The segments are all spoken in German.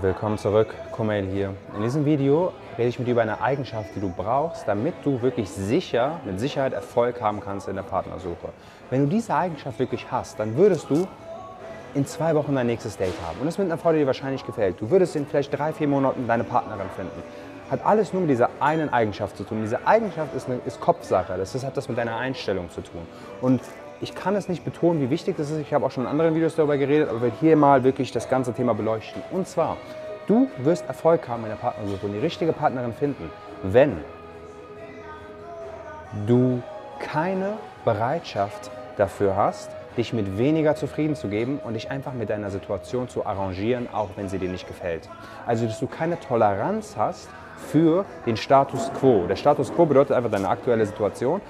willkommen zurück. Kumail hier. In diesem Video rede ich mit dir über eine Eigenschaft, die du brauchst, damit du wirklich sicher, mit Sicherheit Erfolg haben kannst in der Partnersuche. Wenn du diese Eigenschaft wirklich hast, dann würdest du in zwei Wochen dein nächstes Date haben. Und das mit einer Frau, die dir wahrscheinlich gefällt. Du würdest in vielleicht drei, vier Monaten deine Partnerin finden. Hat alles nur mit dieser einen Eigenschaft zu tun. Diese Eigenschaft ist, eine, ist Kopfsache. Das hat das mit deiner Einstellung zu tun. Und ich kann es nicht betonen, wie wichtig das ist. Ich habe auch schon in anderen Videos darüber geredet, aber ich will hier mal wirklich das ganze Thema beleuchten. Und zwar, du wirst Erfolg haben in der Partnersuche und die richtige Partnerin finden, wenn du keine Bereitschaft dafür hast, dich mit weniger zufrieden zu geben und dich einfach mit deiner Situation zu arrangieren, auch wenn sie dir nicht gefällt. Also, dass du keine Toleranz hast für den Status quo. Der Status quo bedeutet einfach deine aktuelle Situation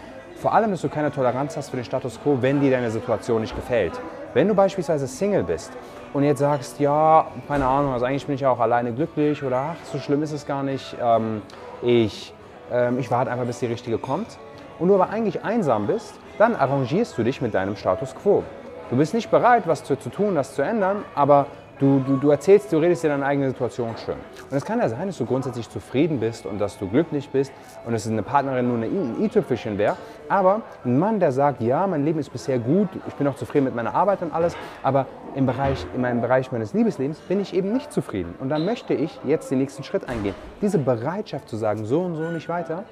vor allem, dass du keine Toleranz hast für den Status quo, wenn dir deine Situation nicht gefällt. Wenn du beispielsweise Single bist und jetzt sagst, ja, keine Ahnung, also eigentlich bin ich ja auch alleine glücklich oder ach, so schlimm ist es gar nicht, ähm, ich, ähm, ich warte einfach, bis die richtige kommt und du aber eigentlich einsam bist, dann arrangierst du dich mit deinem Status quo. Du bist nicht bereit, was zu, zu tun, das zu ändern, aber Du, du, du, erzählst, du redest dir deine eigene Situation schön. Und es kann ja sein, dass du grundsätzlich zufrieden bist und dass du glücklich bist und dass eine Partnerin nur ein i-Tüpfelchen wäre. Aber ein Mann, der sagt, ja, mein Leben ist bisher gut, ich bin auch zufrieden mit meiner Arbeit und alles, aber im Bereich, in meinem Bereich meines Liebeslebens bin ich eben nicht zufrieden. Und dann möchte ich jetzt den nächsten Schritt eingehen. Diese Bereitschaft zu sagen, so und so nicht weiter,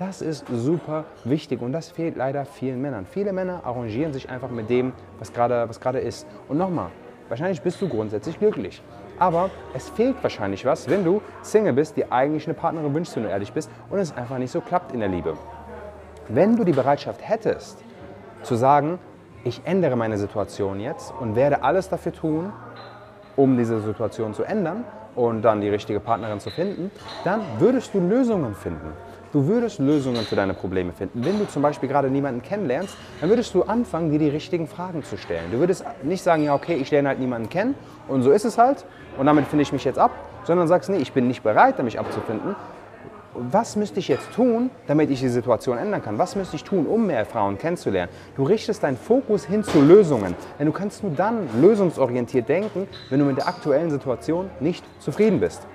das ist super wichtig und das fehlt leider vielen Männern. Viele Männer arrangieren sich einfach mit dem, was gerade was ist. Und nochmal, Wahrscheinlich bist du grundsätzlich glücklich. Aber es fehlt wahrscheinlich was, wenn du Single bist, die eigentlich eine Partnerin wünschst, wenn du ehrlich bist, und es einfach nicht so klappt in der Liebe. Wenn du die Bereitschaft hättest, zu sagen, ich ändere meine Situation jetzt und werde alles dafür tun, um diese Situation zu ändern und dann die richtige Partnerin zu finden, dann würdest du Lösungen finden. Du würdest Lösungen für deine Probleme finden. Wenn du zum Beispiel gerade niemanden kennenlernst, dann würdest du anfangen, dir die richtigen Fragen zu stellen. Du würdest nicht sagen, ja, okay, ich lerne halt niemanden kennen und so ist es halt und damit finde ich mich jetzt ab, sondern sagst, nee, ich bin nicht bereit, mich abzufinden. Was müsste ich jetzt tun, damit ich die Situation ändern kann? Was müsste ich tun, um mehr Frauen kennenzulernen? Du richtest deinen Fokus hin zu Lösungen. Denn du kannst nur dann lösungsorientiert denken, wenn du mit der aktuellen Situation nicht zufrieden bist.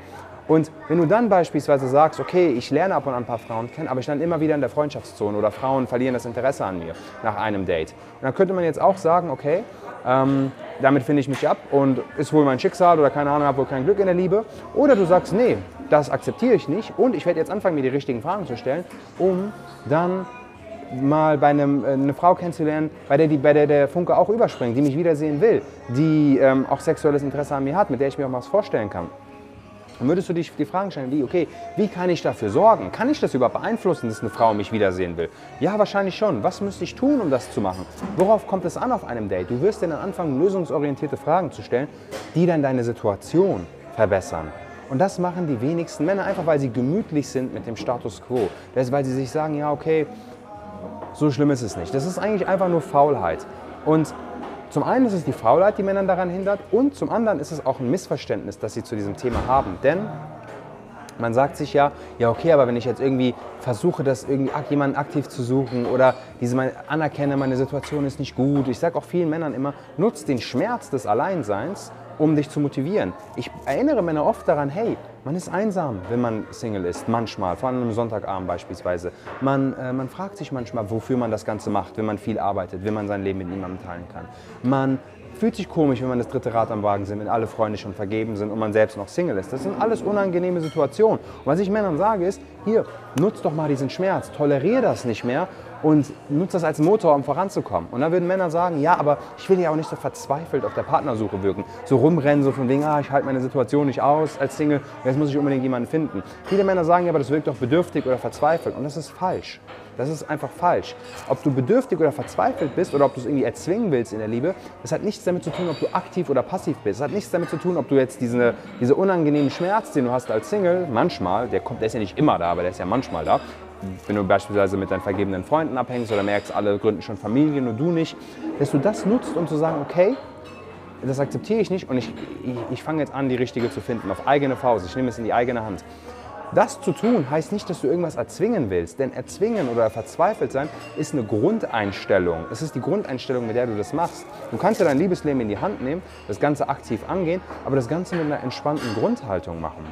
Und wenn du dann beispielsweise sagst, okay, ich lerne ab und an ein paar Frauen kennen, aber ich lande immer wieder in der Freundschaftszone oder Frauen verlieren das Interesse an mir nach einem Date. Und dann könnte man jetzt auch sagen, okay, ähm, damit finde ich mich ab und ist wohl mein Schicksal oder keine Ahnung, habe wohl kein Glück in der Liebe. Oder du sagst, nee, das akzeptiere ich nicht und ich werde jetzt anfangen, mir die richtigen Fragen zu stellen, um dann mal bei einem, äh, eine Frau kennenzulernen, bei der, die, bei der der Funke auch überspringt, die mich wiedersehen will, die ähm, auch sexuelles Interesse an mir hat, mit der ich mir auch was vorstellen kann. Dann würdest du dich die Fragen stellen, wie, okay, wie kann ich dafür sorgen? Kann ich das überhaupt beeinflussen, dass eine Frau mich wiedersehen will? Ja, wahrscheinlich schon. Was müsste ich tun, um das zu machen? Worauf kommt es an auf einem Date? Du wirst dann anfangen, lösungsorientierte Fragen zu stellen, die dann deine Situation verbessern. Und das machen die wenigsten Männer einfach, weil sie gemütlich sind mit dem Status quo. Das ist, weil sie sich sagen, ja, okay, so schlimm ist es nicht. Das ist eigentlich einfach nur Faulheit. Und zum einen ist es die Faulheit, die Männer daran hindert und zum anderen ist es auch ein Missverständnis, das sie zu diesem Thema haben. Denn man sagt sich ja, ja okay, aber wenn ich jetzt irgendwie versuche, das irgendwie jemanden aktiv zu suchen oder diese meine, anerkenne, meine Situation ist nicht gut. Ich sage auch vielen Männern immer, nutzt den Schmerz des Alleinseins, um dich zu motivieren. Ich erinnere Männer oft daran, hey, man ist einsam, wenn man Single ist, manchmal, vor allem am Sonntagabend beispielsweise. Man, äh, man fragt sich manchmal, wofür man das Ganze macht, wenn man viel arbeitet, wenn man sein Leben mit niemandem teilen kann. Man fühlt sich komisch, wenn man das dritte Rad am Wagen sind, wenn alle Freunde schon vergeben sind und man selbst noch Single ist. Das sind alles unangenehme Situationen. Und was ich Männern sage ist, hier, nutzt doch mal diesen Schmerz, toleriere das nicht mehr und nutzt das als Motor, um voranzukommen. Und dann würden Männer sagen, ja, aber ich will ja auch nicht so verzweifelt auf der Partnersuche wirken. So rumrennen, so von wegen, ah, ich halte meine Situation nicht aus als Single, jetzt muss ich unbedingt jemanden finden. Viele Männer sagen ja, aber das wirkt doch bedürftig oder verzweifelt. Und das ist falsch. Das ist einfach falsch. Ob du bedürftig oder verzweifelt bist oder ob du es irgendwie erzwingen willst in der Liebe, das hat nichts damit zu tun, ob du aktiv oder passiv bist. Das hat nichts damit zu tun, ob du jetzt diese, diese unangenehmen Schmerz, den du hast als Single, manchmal, der kommt, der ist ja nicht immer da, aber der ist ja manchmal da, wenn du beispielsweise mit deinen vergebenen Freunden abhängst oder merkst, alle gründen schon Familie, nur du nicht, dass du das nutzt, um zu sagen, okay, das akzeptiere ich nicht und ich, ich, ich fange jetzt an, die richtige zu finden, auf eigene Faust. Ich nehme es in die eigene Hand. Das zu tun heißt nicht, dass du irgendwas erzwingen willst, denn erzwingen oder verzweifelt sein ist eine Grundeinstellung. Es ist die Grundeinstellung, mit der du das machst. Du kannst ja dein Liebesleben in die Hand nehmen, das Ganze aktiv angehen, aber das Ganze mit einer entspannten Grundhaltung machen.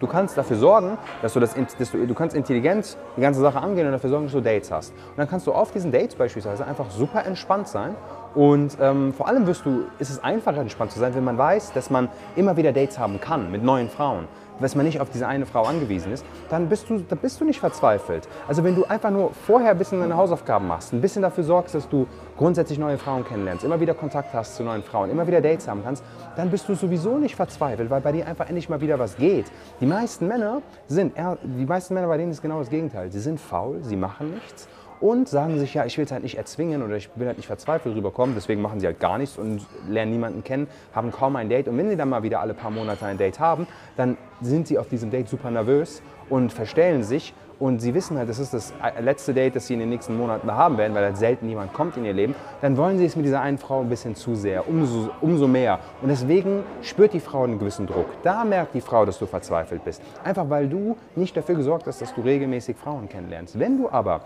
Du kannst dafür sorgen, dass du das, dass du, du kannst intelligent die ganze Sache angehen und dafür sorgen, dass du Dates hast. Und dann kannst du auf diesen Dates beispielsweise einfach super entspannt sein und ähm, vor allem wirst du, ist es einfacher entspannt zu sein, wenn man weiß, dass man immer wieder Dates haben kann mit neuen Frauen dass man nicht auf diese eine Frau angewiesen ist, dann bist du, dann bist du nicht verzweifelt. Also wenn du einfach nur vorher ein bisschen deine Hausaufgaben machst, ein bisschen dafür sorgst, dass du grundsätzlich neue Frauen kennenlernst, immer wieder Kontakt hast zu neuen Frauen, immer wieder Dates haben kannst, dann bist du sowieso nicht verzweifelt, weil bei dir einfach endlich mal wieder was geht. Die meisten Männer sind, die meisten Männer bei denen ist genau das Gegenteil. Sie sind faul, sie machen nichts und sagen sich, ja, ich will es halt nicht erzwingen oder ich will halt nicht verzweifelt rüberkommen, deswegen machen sie halt gar nichts und lernen niemanden kennen, haben kaum ein Date und wenn sie dann mal wieder alle paar Monate ein Date haben, dann sind sie auf diesem Date super nervös und verstellen sich und sie wissen halt, das ist das letzte Date, das sie in den nächsten Monaten haben werden, weil halt selten jemand kommt in ihr Leben, dann wollen sie es mit dieser einen Frau ein bisschen zu sehr, umso, umso mehr. Und deswegen spürt die Frau einen gewissen Druck. Da merkt die Frau, dass du verzweifelt bist. Einfach weil du nicht dafür gesorgt hast, dass du regelmäßig Frauen kennenlernst. Wenn du aber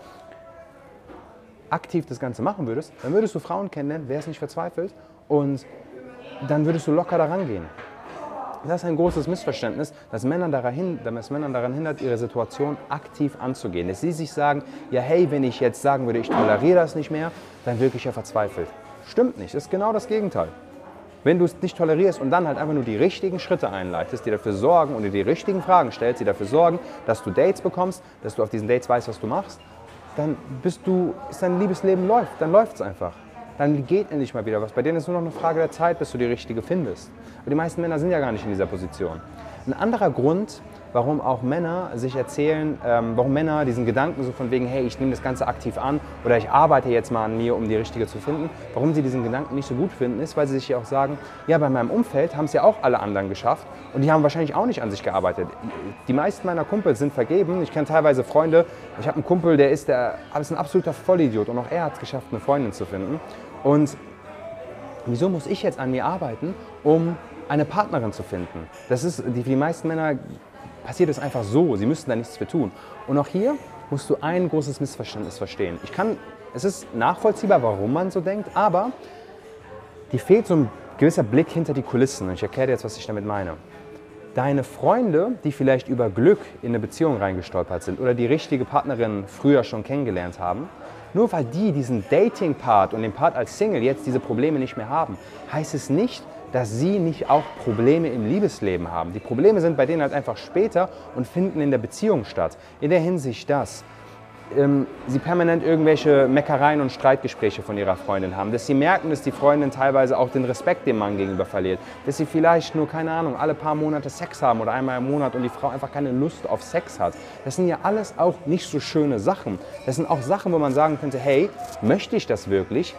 aktiv das Ganze machen würdest, dann würdest du Frauen kennenlernen, wärst nicht verzweifelt und dann würdest du locker daran gehen. Das ist ein großes Missverständnis, dass Männer daran, dass Männer daran hindert, ihre Situation aktiv anzugehen. Dass sie sich sagen, ja hey, wenn ich jetzt sagen würde, ich toleriere das nicht mehr, dann wirke ich ja verzweifelt. Stimmt nicht, das ist genau das Gegenteil. Wenn du es nicht tolerierst und dann halt einfach nur die richtigen Schritte einleitest, die dafür sorgen und dir die richtigen Fragen stellst, die dafür sorgen, dass du Dates bekommst, dass du auf diesen Dates weißt, was du machst, dann bist du, ist dein Liebesleben läuft, dann läuft es einfach. Dann geht endlich mal wieder was. Bei denen ist nur noch eine Frage der Zeit, bis du die richtige findest. Aber die meisten Männer sind ja gar nicht in dieser Position. Ein anderer Grund, warum auch Männer sich erzählen, ähm, warum Männer diesen Gedanken so von wegen, hey, ich nehme das Ganze aktiv an oder ich arbeite jetzt mal an mir, um die richtige zu finden, warum sie diesen Gedanken nicht so gut finden, ist, weil sie sich ja auch sagen, ja, bei meinem Umfeld haben es ja auch alle anderen geschafft und die haben wahrscheinlich auch nicht an sich gearbeitet. Die meisten meiner Kumpels sind vergeben. Ich kenne teilweise Freunde, ich habe einen Kumpel, der ist, der, ist ein absoluter Vollidiot und auch er hat es geschafft, eine Freundin zu finden. Und wieso muss ich jetzt an mir arbeiten, um eine Partnerin zu finden? Das ist, für die meisten Männer passiert es einfach so. Sie müssten da nichts für tun. Und auch hier musst du ein großes Missverständnis verstehen. Ich kann, es ist nachvollziehbar, warum man so denkt, aber dir fehlt so ein gewisser Blick hinter die Kulissen. Und ich erkläre dir jetzt, was ich damit meine. Deine Freunde, die vielleicht über Glück in eine Beziehung reingestolpert sind oder die richtige Partnerin früher schon kennengelernt haben, nur weil die diesen Dating-Part und den Part als Single jetzt diese Probleme nicht mehr haben, heißt es nicht, dass sie nicht auch Probleme im Liebesleben haben. Die Probleme sind bei denen halt einfach später und finden in der Beziehung statt. In der Hinsicht, dass ähm, sie permanent irgendwelche Meckereien und Streitgespräche von ihrer Freundin haben, dass sie merken, dass die Freundin teilweise auch den Respekt dem Mann gegenüber verliert, dass sie vielleicht nur, keine Ahnung, alle paar Monate Sex haben oder einmal im Monat und die Frau einfach keine Lust auf Sex hat. Das sind ja alles auch nicht so schöne Sachen. Das sind auch Sachen, wo man sagen könnte, hey, möchte ich das wirklich?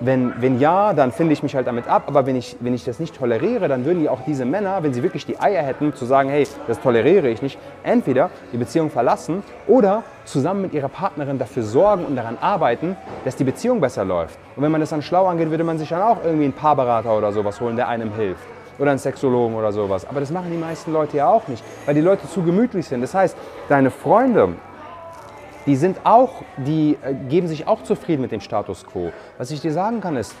Wenn, wenn ja, dann finde ich mich halt damit ab. Aber wenn ich, wenn ich das nicht toleriere, dann würden die auch diese Männer, wenn sie wirklich die Eier hätten, zu sagen, hey, das toleriere ich nicht, entweder die Beziehung verlassen oder zusammen mit ihrer Partnerin dafür sorgen und daran arbeiten, dass die Beziehung besser läuft. Und wenn man das dann schlau angeht, würde man sich dann auch irgendwie einen Paarberater oder sowas holen, der einem hilft. Oder einen Sexologen oder sowas. Aber das machen die meisten Leute ja auch nicht, weil die Leute zu gemütlich sind. Das heißt, deine Freunde die sind auch, die äh, geben sich auch zufrieden mit dem Status quo. Was ich dir sagen kann ist,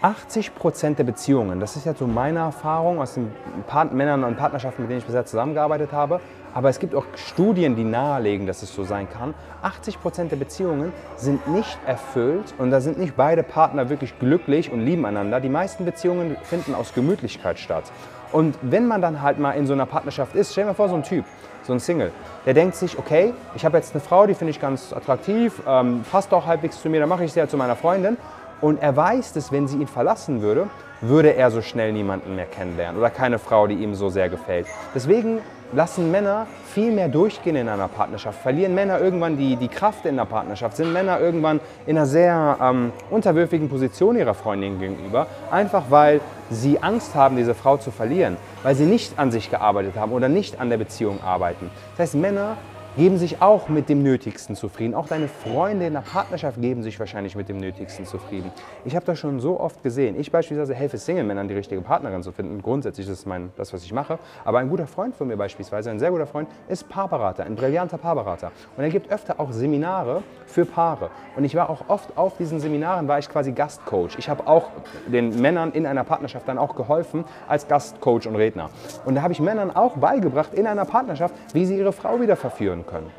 80 Prozent der Beziehungen, das ist ja so meine Erfahrung aus den Part Männern und Partnerschaften, mit denen ich bisher zusammengearbeitet habe, aber es gibt auch Studien, die nahelegen, dass es so sein kann. 80 Prozent der Beziehungen sind nicht erfüllt und da sind nicht beide Partner wirklich glücklich und lieben einander. Die meisten Beziehungen finden aus Gemütlichkeit statt. Und wenn man dann halt mal in so einer Partnerschaft ist, stell dir mal vor, so ein Typ, so ein Single, der denkt sich, okay, ich habe jetzt eine Frau, die finde ich ganz attraktiv, ähm, passt auch halbwegs zu mir, dann mache ich sie ja zu meiner Freundin. Und er weiß, dass wenn sie ihn verlassen würde, würde er so schnell niemanden mehr kennenlernen oder keine Frau, die ihm so sehr gefällt. Deswegen lassen Männer viel mehr durchgehen in einer Partnerschaft, verlieren Männer irgendwann die, die Kraft in der Partnerschaft, sind Männer irgendwann in einer sehr ähm, unterwürfigen Position ihrer Freundin gegenüber, einfach weil sie Angst haben, diese Frau zu verlieren, weil sie nicht an sich gearbeitet haben oder nicht an der Beziehung arbeiten. Das heißt, Männer geben sich auch mit dem Nötigsten zufrieden. Auch deine Freunde in der Partnerschaft geben sich wahrscheinlich mit dem Nötigsten zufrieden. Ich habe das schon so oft gesehen. Ich beispielsweise helfe Single-Männern, die richtige Partnerin zu finden. Grundsätzlich ist das mein, das, was ich mache. Aber ein guter Freund von mir beispielsweise, ein sehr guter Freund, ist Paarberater, ein brillanter Paarberater. Und er gibt öfter auch Seminare für Paare. Und ich war auch oft auf diesen Seminaren, war ich quasi Gastcoach. Ich habe auch den Männern in einer Partnerschaft dann auch geholfen als Gastcoach und Redner. Und da habe ich Männern auch beigebracht in einer Partnerschaft, wie sie ihre Frau wieder verführen können.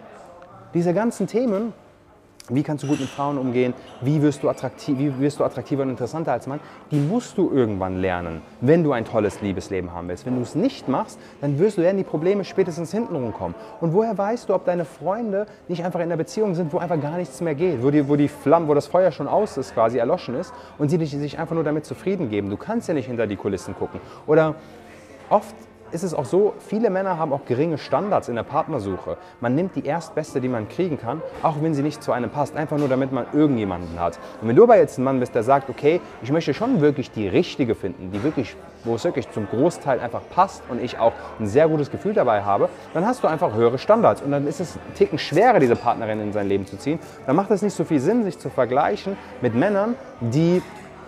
Diese ganzen Themen, wie kannst du gut mit Frauen umgehen, wie wirst, du attraktiv, wie wirst du attraktiver und interessanter als Mann, die musst du irgendwann lernen, wenn du ein tolles Liebesleben haben willst. Wenn du es nicht machst, dann wirst du werden die Probleme spätestens hintenrum kommen. Und woher weißt du, ob deine Freunde nicht einfach in einer Beziehung sind, wo einfach gar nichts mehr geht, wo die, wo die Flamme, wo das Feuer schon aus ist, quasi erloschen ist und sie sich einfach nur damit zufrieden geben. Du kannst ja nicht hinter die Kulissen gucken. Oder oft ist es auch so, viele Männer haben auch geringe Standards in der Partnersuche. Man nimmt die erstbeste, die man kriegen kann, auch wenn sie nicht zu einem passt, einfach nur damit man irgendjemanden hat. Und wenn du aber jetzt ein Mann bist, der sagt, okay, ich möchte schon wirklich die richtige finden, die wirklich, wo es wirklich zum Großteil einfach passt und ich auch ein sehr gutes Gefühl dabei habe, dann hast du einfach höhere Standards und dann ist es ein Ticken schwerer, diese Partnerin in sein Leben zu ziehen. Dann macht es nicht so viel Sinn, sich zu vergleichen mit Männern, die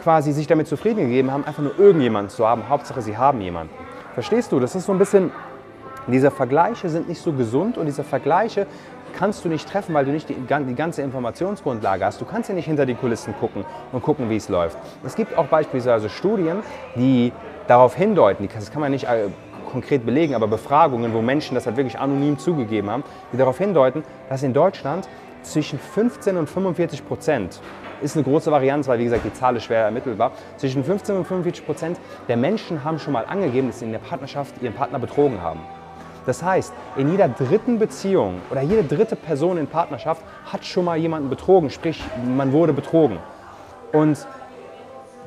quasi sich damit zufrieden gegeben haben, einfach nur irgendjemanden zu haben. Hauptsache, sie haben jemanden. Verstehst du? Das ist so ein bisschen, diese Vergleiche sind nicht so gesund und diese Vergleiche kannst du nicht treffen, weil du nicht die, die, ganze Informationsgrundlage hast. Du kannst ja nicht hinter die Kulissen gucken und gucken, wie es läuft. Es gibt auch beispielsweise Studien, die darauf hindeuten, das kann man nicht äh, konkret belegen, aber Befragungen, wo Menschen das halt wirklich anonym zugegeben haben, die darauf hindeuten, dass in Deutschland zwischen 15 und 45 Prozent ist eine große Varianz, weil wie gesagt die Zahl ist schwer ermittelbar. Zwischen 15 und 45 Prozent der Menschen haben schon mal angegeben, dass sie in der Partnerschaft ihren Partner betrogen haben. Das heißt, in jeder dritten Beziehung oder jede dritte Person in Partnerschaft hat schon mal jemanden betrogen, sprich man wurde betrogen. Und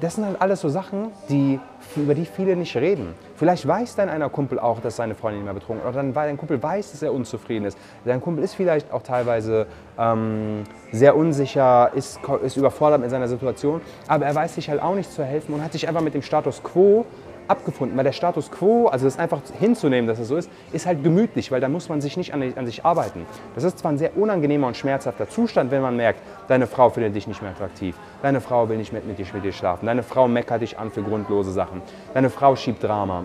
das sind halt alles so Sachen, die, über die viele nicht reden. Vielleicht weiß dein einer Kumpel auch, dass seine Freundin nicht mehr betrunken ist. Oder dann, weil dein Kumpel weiß, dass er unzufrieden ist. Dein Kumpel ist vielleicht auch teilweise ähm, sehr unsicher, ist, ist überfordert mit seiner Situation. Aber er weiß sich halt auch nicht zu helfen und hat sich einfach mit dem Status quo abgefunden, weil der Status quo, also das einfach hinzunehmen, dass es so ist, ist halt gemütlich, weil da muss man sich nicht an, an, sich arbeiten. Das ist zwar ein sehr unangenehmer und schmerzhafter Zustand, wenn man merkt, deine Frau findet dich nicht mehr attraktiv, deine Frau will nicht mehr mit dir, mit dir schlafen, deine Frau meckert dich an für grundlose Sachen, deine Frau schiebt Drama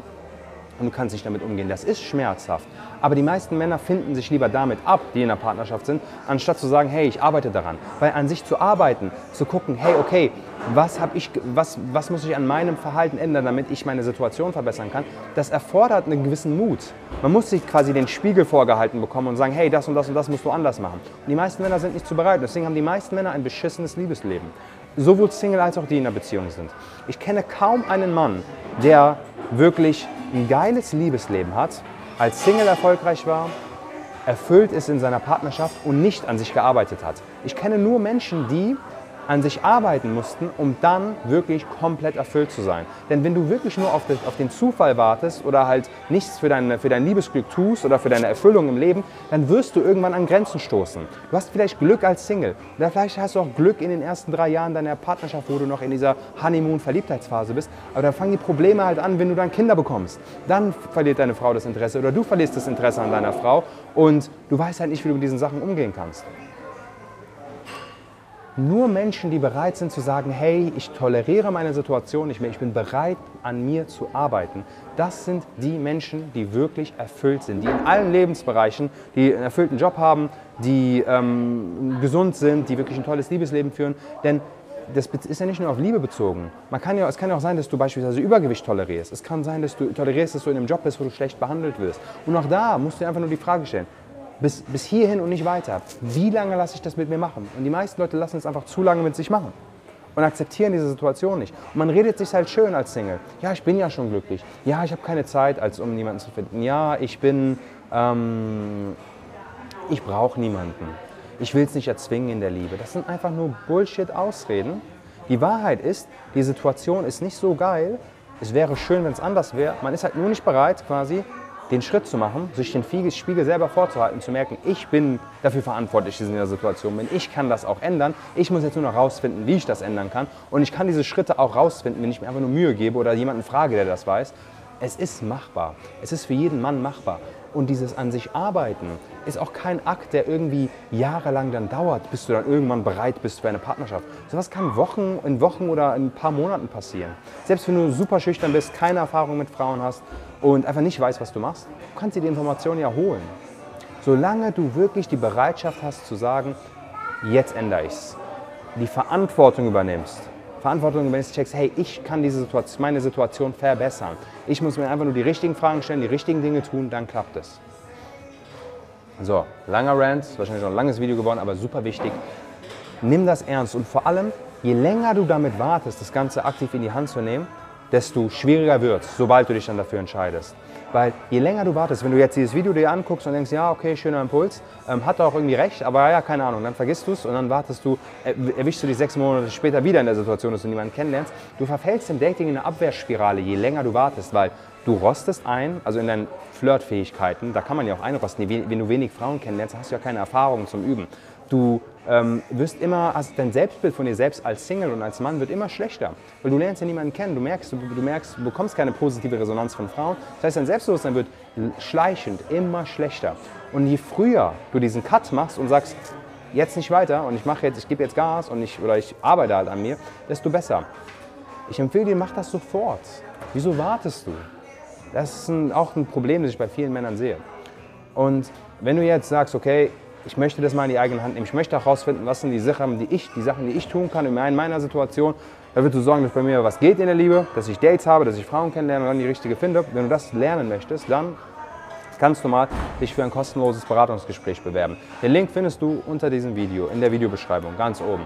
und du kannst nicht damit umgehen. Das ist schmerzhaft. Aber die meisten Männer finden sich lieber damit ab, die in der Partnerschaft sind, anstatt zu sagen, hey, ich arbeite daran. Weil an sich zu arbeiten, zu gucken, hey, okay, was, ich, was, was muss ich an meinem Verhalten ändern, damit ich meine Situation verbessern kann, das erfordert einen gewissen Mut. Man muss sich quasi den Spiegel vorgehalten bekommen und sagen, hey, das und das und das musst du anders machen. Und die meisten Männer sind nicht zu bereit. Deswegen haben die meisten Männer ein beschissenes Liebesleben. Sowohl Single als auch die in der Beziehung sind. Ich kenne kaum einen Mann, der wirklich ein geiles Liebesleben hat, als Single erfolgreich war, erfüllt ist in seiner Partnerschaft und nicht an sich gearbeitet hat. Ich kenne nur Menschen, die an sich arbeiten mussten, um dann wirklich komplett erfüllt zu sein. Denn wenn du wirklich nur auf, den Zufall wartest oder halt nichts für dein, für dein Liebesglück tust oder für deine Erfüllung im Leben, dann wirst du irgendwann an Grenzen stoßen. Du hast vielleicht Glück als Single oder vielleicht hast du auch Glück in den ersten drei Jahren deiner Partnerschaft, wo du noch in dieser Honeymoon-Verliebtheitsphase bist. Aber dann fangen die Probleme halt an, wenn du dann Kinder bekommst. Dann verliert deine Frau das Interesse oder du verlierst das Interesse an deiner Frau und du weißt halt nicht, wie du mit diesen Sachen umgehen kannst. Nur Menschen, die bereit sind zu sagen, hey, ich toleriere meine Situation nicht mehr, ich bin bereit, an mir zu arbeiten, das sind die Menschen, die wirklich erfüllt sind, die in allen Lebensbereichen, die einen erfüllten Job haben, die ähm, gesund sind, die wirklich ein tolles Liebesleben führen. Denn das ist ja nicht nur auf Liebe bezogen. Man kann ja, es kann ja auch sein, dass du beispielsweise Übergewicht tolerierst. Es kann sein, dass du tolerierst, dass du in einem Job bist, wo du schlecht behandelt wirst. Und auch da musst du dir einfach nur die Frage stellen, bis, bis hierhin und nicht weiter. Wie lange lasse ich das mit mir machen? Und die meisten Leute lassen es einfach zu lange mit sich machen und akzeptieren diese Situation nicht. Und man redet sich halt schön als Single. Ja, ich bin ja schon glücklich. Ja, ich habe keine Zeit, als um niemanden zu finden. Ja, ich bin, ähm, ich brauche niemanden. Ich will es nicht erzwingen in der Liebe. Das sind einfach nur Bullshit-Ausreden. Die Wahrheit ist, die Situation ist nicht so geil. Es wäre schön, wenn es anders wäre. Man ist halt nur nicht bereit, quasi den Schritt zu machen, sich den Spiegel selber vorzuhalten, zu merken, ich bin dafür verantwortlich in dieser Situation bin, ich kann das auch ändern, ich muss jetzt nur noch rausfinden, wie ich das ändern kann und ich kann diese Schritte auch rausfinden, wenn ich mir einfach nur Mühe gebe oder jemanden frage, der das weiß. Es ist machbar. Es ist für jeden Mann machbar. Und dieses an sich arbeiten ist auch kein Akt, der irgendwie jahrelang dann dauert, bis du dann irgendwann bereit bist für eine Partnerschaft. Sowas kann Wochen, in Wochen oder in ein paar Monaten passieren. Selbst wenn du super schüchtern bist, keine Erfahrung mit Frauen hast und einfach nicht weißt, was du machst, du kannst dir die Informationen ja holen. Solange du wirklich die Bereitschaft hast zu sagen, jetzt ändere ich's, die Verantwortung übernimmst, Verantwortung übernimmst, checkst, hey, ich kann diese Situation, meine Situation verbessern. Ich muss mir einfach nur die richtigen Fragen stellen, die richtigen Dinge tun, dann klappt es. So, langer Rant, wahrscheinlich noch ein langes Video geworden, aber super wichtig. Nimm das ernst und vor allem, je länger du damit wartest, das Ganze aktiv in die Hand zu nehmen, desto schwieriger wird es, sobald du dich dann dafür entscheidest. Weil je länger du wartest, wenn du jetzt dieses Video dir anguckst und denkst, ja, okay, schöner Impuls, ähm, hat er auch irgendwie recht, aber ja, keine Ahnung, dann vergisst du es und dann wartest du, äh, erwischst du dich sechs Monate später wieder in der Situation, dass du niemanden kennenlernst. Du verfällst im Dating in eine Abwehrspirale, je länger du wartest, weil du rostest ein, also in deinen Flirtfähigkeiten, da kann man ja auch einrosten, wenn du wenig Frauen kennenlernst, hast du ja keine Erfahrung zum Üben. Du ähm, wirst immer, also dein Selbstbild von dir selbst als Single und als Mann wird immer schlechter, weil du lernst ja niemanden kennen. Du merkst, du, du merkst, du bekommst keine positive Resonanz von Frauen. Das heißt, dein Selbstbewusstsein wird schleichend immer schlechter. Und je früher du diesen Cut machst und sagst, jetzt nicht weiter und ich mache jetzt, ich gebe jetzt Gas und ich oder ich arbeite halt an mir, desto besser. Ich empfehle dir, mach das sofort. Wieso wartest du? Das ist ein, auch ein Problem, das ich bei vielen Männern sehe. Und wenn du jetzt sagst, okay, ich möchte das mal in die eigene Hand nehmen. Ich möchte herausfinden, was sind die Sachen, die ich, die Sachen, die ich tun kann in meiner Situation, dafür zu sorgen, dass bei mir was geht in der Liebe, dass ich Dates habe, dass ich Frauen kennenlerne und dann die richtige finde. Wenn du das lernen möchtest, dann kannst du mal dich für ein kostenloses Beratungsgespräch bewerben. Den Link findest du unter diesem Video, in der Videobeschreibung, ganz oben.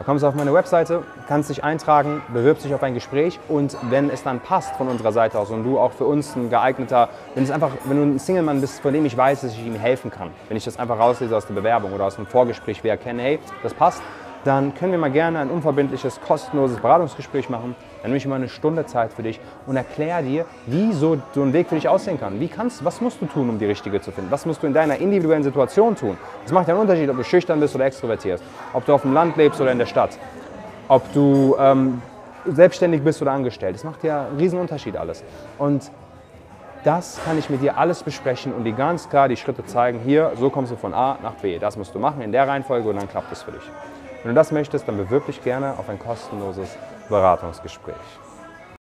Da kommst du auf meine Webseite, kannst dich eintragen, bewirbst dich auf ein Gespräch und wenn es dann passt von unserer Seite aus und du auch für uns ein geeigneter, wenn es einfach, wenn du ein Single-Mann bist, von dem ich weiß, dass ich ihm helfen kann, wenn ich das einfach rauslese aus der Bewerbung oder aus dem Vorgespräch, wir erkennen, hey, das passt, dann können wir mal gerne ein unverbindliches, kostenloses Beratungsgespräch machen. Dann nehme ich mal eine Stunde Zeit für dich und erkläre dir, wie so, so ein Weg für dich aussehen kann. Wie kannst, was musst du tun, um die richtige zu finden? Was musst du in deiner individuellen Situation tun? Es macht ja einen Unterschied, ob du schüchtern bist oder extrovertierst, ob du auf dem Land lebst oder in der Stadt, ob du ähm, selbstständig bist oder angestellt. Das macht ja einen riesen Unterschied alles. Und das kann ich mit dir alles besprechen und dir ganz klar die Schritte zeigen. Hier, so kommst du von A nach B. Das musst du machen in der Reihenfolge und dann klappt es für dich. Wenn du das möchtest, dann bewirb dich gerne auf ein kostenloses Beratungsgespräch.